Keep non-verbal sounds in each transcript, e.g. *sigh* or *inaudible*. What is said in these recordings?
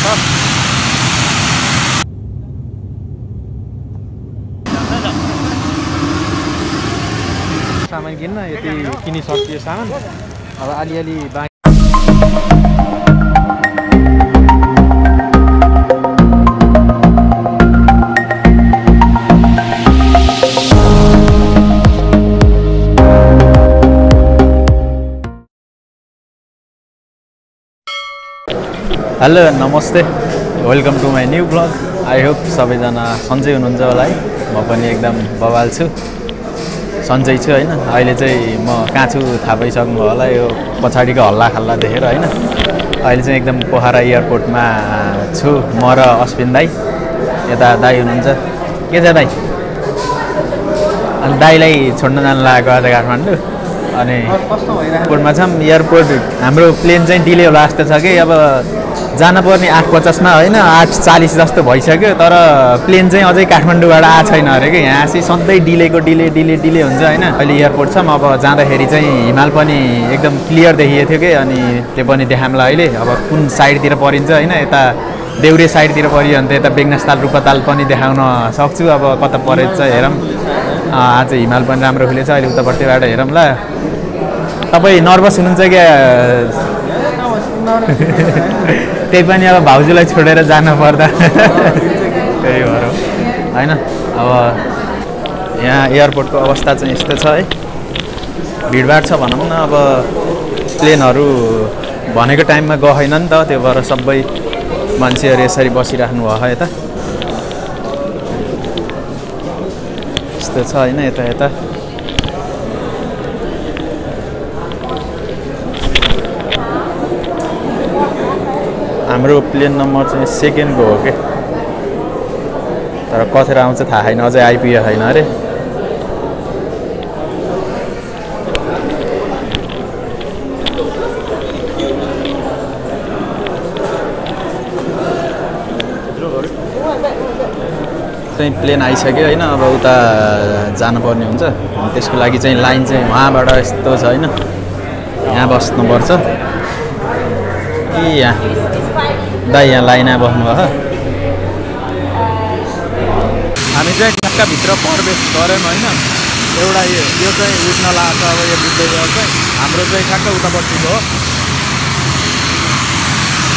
छ सामान किन्न यति किनिसकियो सामान अब अलिअलि बाँकी हेलो नमस्ते welcome to my new blog I hope सबैजना सन्चै हुनुहुन्छ होला है। म पनि एकदम बवाल छु। सन्चै छु होइन। अहिले चाहिँ म कहाँ छु थाहा पाइसक्नु होला। यो पछाडिको हल्ला खल्ला देखेर होइन। अहिले चाहिँ एकदम पोखरा एयरपोर्टमा छु। म र अश्विन दाई। यता दाई हुनुहुन्छ। के छ दाई? अनि दाईलाई छोड्न जानु लागेको आज काठमाडौँ। अनि एयरपोर्टमा छौँ। एयरपोर्ट हाम्रो प्लेन चाहिँ डिले होला जस्तो छ कि। अब जानुपर्ने आठ पचासमा होइन आठ चालिस जस्तो भइसक्यो तर प्लेन चाहिँ अझै काठमाडौँबाट आएको छैन अरे कि। यहाँ चाहिँ सधैँ डिलेको डिले डिले डिले हुन्छ होइन। अहिले एयरपोर्ट छौँ अब जाँदाखेरि चाहिँ हिमाल पनि एकदम क्लियर देखिएको थियो कि अनि त्यो पनि देखाउँला अहिले। अब कुन साइडतिर परिन्छ होइन यता देउरे साइडतिर परियो भने त यता बेगनासताल रूपताल पनि देखाउन सक्छु। अब कता परेछ हेरौँ। आज हिमाल पनि राम्रो खुलेछ अहिले उतापट्टिबाट हेरौँला। तपाईँ नर्भस हुनुहुन्छ क्या? *laughs* त्यही पनि अब भाउजूलाई छोडेर जानु पर्दा *laughs* त्यही भएर। होइन अब यहाँ एयरपोर्टको अवस्था चाहिँ यस्तो छ है। भिडभाड छ भनौँ न अब प्लेनहरू भनेको टाइममा गएन नि त त्यो भएर सबै मान्छेहरू यसरी बसिराख्नु भयो यता। यस्तो छ होइन यता यता। हाम्रो प्लेन नम्बर चाहिँ सेकेन्डको हो कि? तर कथेर आउँछ थाहा छैन अझै आइपुगेको छैन अरे। चाहिँ प्लेन आइसक्यो होइन अब उता जानुपर्ने हुन्छ। त्यसको लागि चाहिँ लाइन चाहिँ उहाँबाट यस्तो छ होइन यहाँ बस्नुपर्छ। कि यहाँ? दाइ यहाँ लाइनमा बस्नुभयो हामी चाहिँ ठ्याक्कभित्र प्रवेश गऱ्यौँ होइन? एउटा यो यो चाहिँ उठ्न लाग्छ अब यो बुझ्दै गयो चाहिँ। हाम्रो चाहिँ ठ्याक्क उतापट्टिको हो।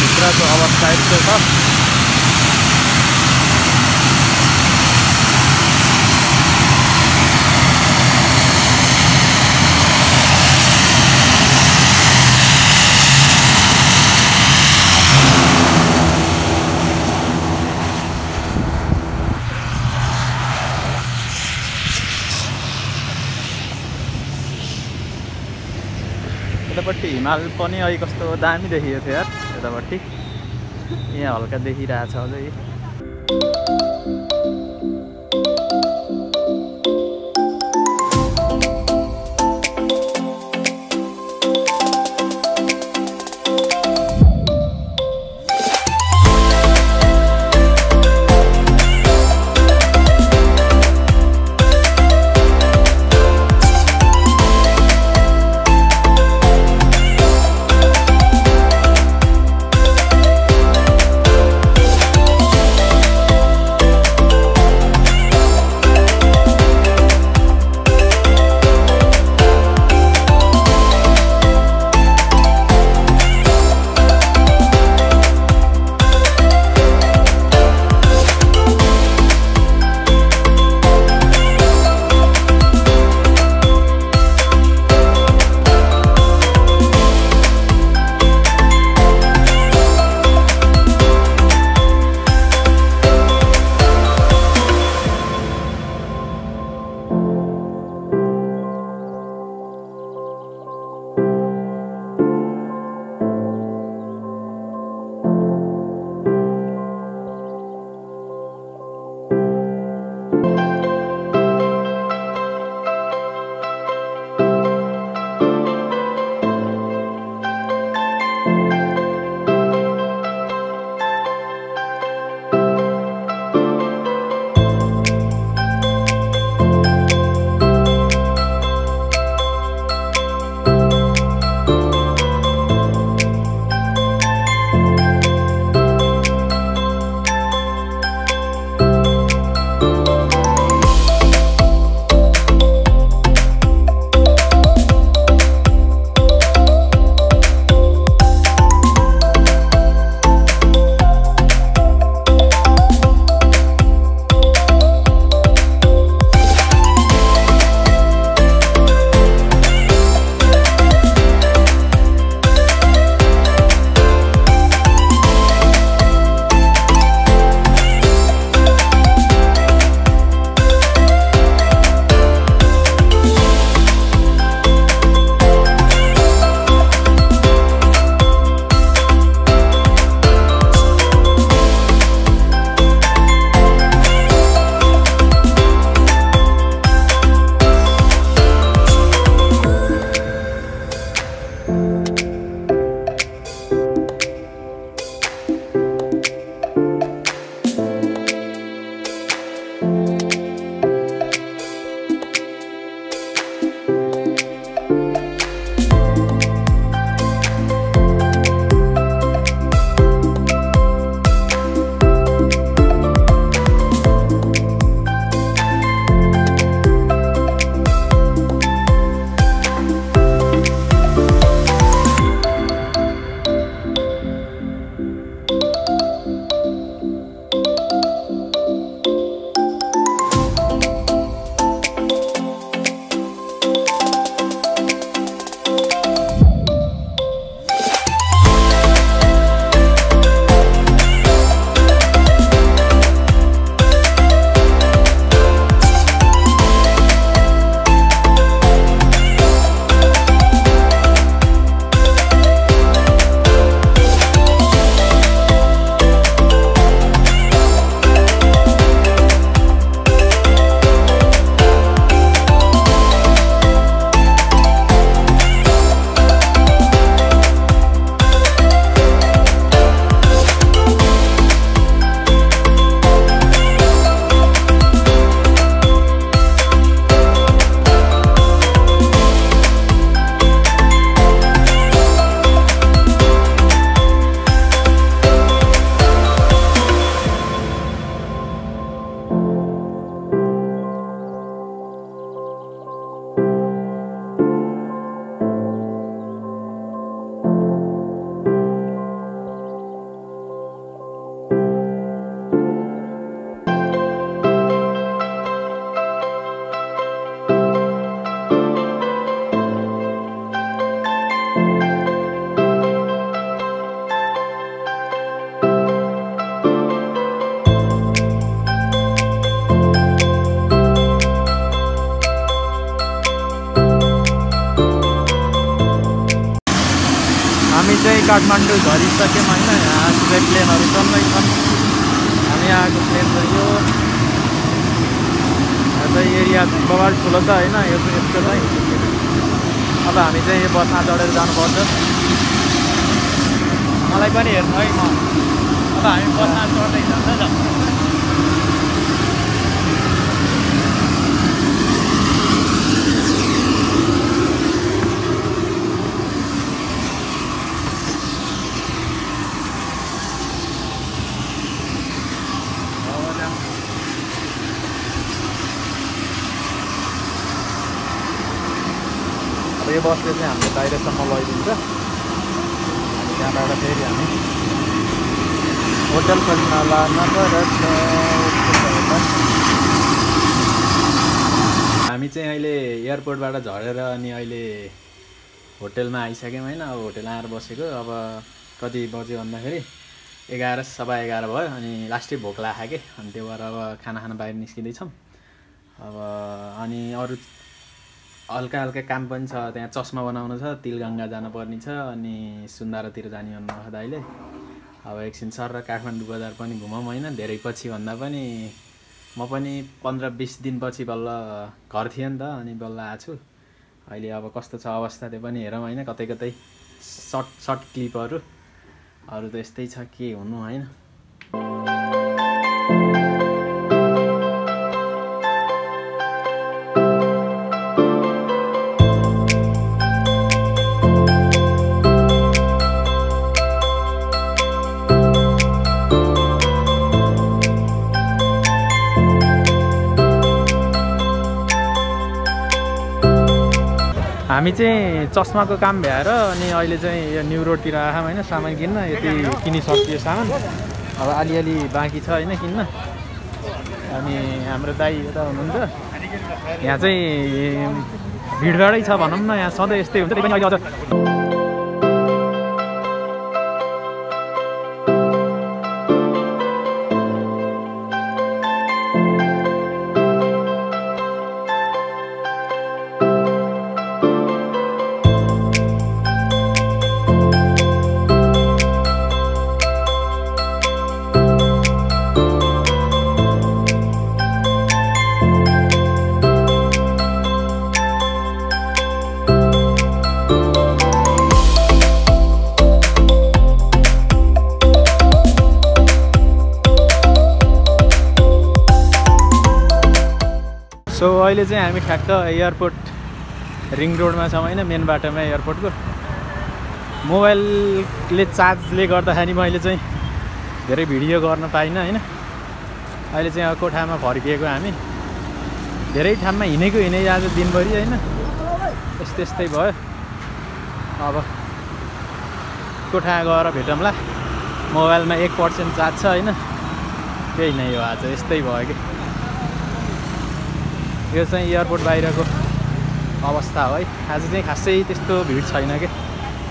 भित्रको अवस्था यस्तो छ यतापट्टि हिमाल पनि अहिले कस्तो दामी देखिएको थियो यार यतापट्टि। यहाँ हल्का देखिरहेछ अझै। काठमाडौँ झरिसक्यौँ होइन यहाँ चाहिँ प्लेनहरू चल्दैछन् हामी आएको प्लेन चाहिँ यो चाहिँ एरिया बबाल ठुलो छ होइन यो यस्तो चाहिँ अब हामी चाहिँ यो बसमा चढेर जानुपर्छ। मलाई पनि हेर्नु है म। अब हामी बसमा चढ्दै जान्छ जान्छ अब यो बसले चाहिँ हामीले बाहिरसम्म लैदिन्छ अनि त्यहाँबाट फेरि हामी होटल खोज्न लान पर्छ हामी चाहिँ अहिले एयरपोर्टबाट झरेर अनि अहिले होटेलमा आइसक्यौँ होइन। अब होटेल आएर बसेको। अब कति बज्यो भन्दाखेरि एघार सभा एघार भयो अनि लास्टै भोक लाग्यो कि अनि त्यो भएर अब खाना खाना बाहिर निस्किँदैछौँ। अब अनि अरू हल्का हल्का काम पनि छ त्यहाँ चस्मा बनाउनु छ तिलगङ्गा जानुपर्ने छ अनि सुन्दारातिर जाने भन्नुभयो दाइले अब एकछिन सर र काठमाडौँ बजार पनि घुमौँ होइन धेरै पछि भन्दा पनि म पनि पन्ध्र बिस दिनपछि बल्ल घर थिएँ नि त अनि बल्ल आएको छु। अहिले अब कस्तो छ अवस्था त्यो पनि हेरौँ होइन कतै कतै सर्ट सर्ट क्लिपहरू। अरू त यस्तै छ के हुनु होइन। हामी चाहिँ चस्माको काम भ्याएर अनि अहिले चाहिँ यो न्यु रोडतिर आएँ होइन सामान किन्न यति किनिसकियो सामान। अब अलिअलि बाँकी छ होइन किन्न। अनि हाम्रो दाई यता हुनुहुन्छ। यहाँ चाहिँ भिडभाडै छ भनौँ न यहाँ सधैँ यस्तै हुन्छ पनि अहिले अझ अहिले चाहिँ हामी ठ्याक्क एयरपोर्ट रिङ रोडमा छौँ होइन मेन बाटोमा एयरपोर्टको। मोबाइलले चार्जले गर्दाखेरि मैले चाहिँ धेरै भिडियो गर्न पाइनँ होइन। अहिले चाहिँ कोठामा फर्किएको हामी। धेरै ठाउँमा हिँडेको हिँडै आज दिनभरि होइन। यस्तै यस्तै भयो। अब कोठा गएर भेटौँला। मोबाइलमा एक पर्सेन्ट चार्ज छ होइन। त्यही नै हो आज यस्तै भयो कि। यो चाहिँ एयरपोर्ट बाहिरको अवस्था हो है। आज चाहिँ खासै त्यस्तो भिड छैन कि।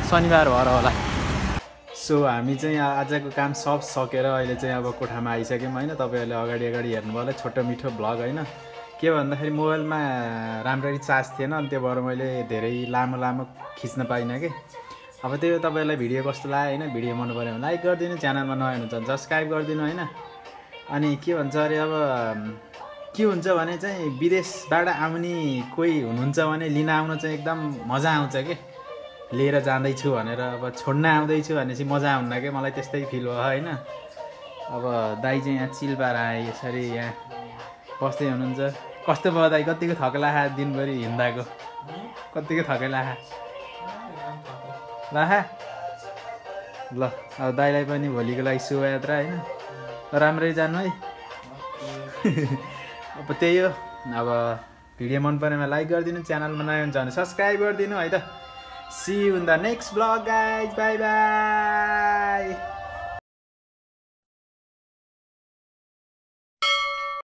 शनिबार भएर होला। सो हामी चाहिँ आजको काम सब सकेर अहिले चाहिँ अब कोठामा आइसक्यौँ होइन। तपाईँहरूले अगाडि अगाडि हेर्नुभयो होला छोटो मिठो भ्लग होइन। के भन्दाखेरि मोबाइलमा राम्ररी चार्ज थिएन अनि त्यो भएर मैले धेरै लामो लामो खिच्न पाइनँ कि। अब त्यो तपाईँहरूलाई भिडियो कस्तो लाग्यो होइन भिडियो मन पऱ्यो भने लाइक गरिदिनु च्यानलमा नयाँ भने सब्सक्राइब गरिदिनु होइन। अनि के भन्छ अरे अब के हुन्छ भने चाहिँ विदेशबाट आउने कोही हुनुहुन्छ भने लिन आउन चाहिँ एकदम मजा आउँछ कि? लिएर जाँदैछु भनेर अब छोड्न आउँदैछु भनेपछि मजा आउन्न क्या मलाई त्यस्तै फिल भयो होइन? अब दाई चाहिँ यहाँ चिल पाएर आए यसरी यहाँ बस्दै हुनुहुन्छ। कस्तो भयो दाई? कतिको थकला खा दिनभरि हिँड्दाको? कतिको थकेला खा लाखा? ल अब दाईलाई पनि भोलिको लागि शुभयात्रा होइन? राम्ररी जानु है। *laughs* अब त्यही हो। अब भिडियो मन परेमा लाइक गरिदिनु च्यानलमा नयाँ हुन्छ भने सब्सक्राइब गरिदिनु है त। See in next blog guys bye bye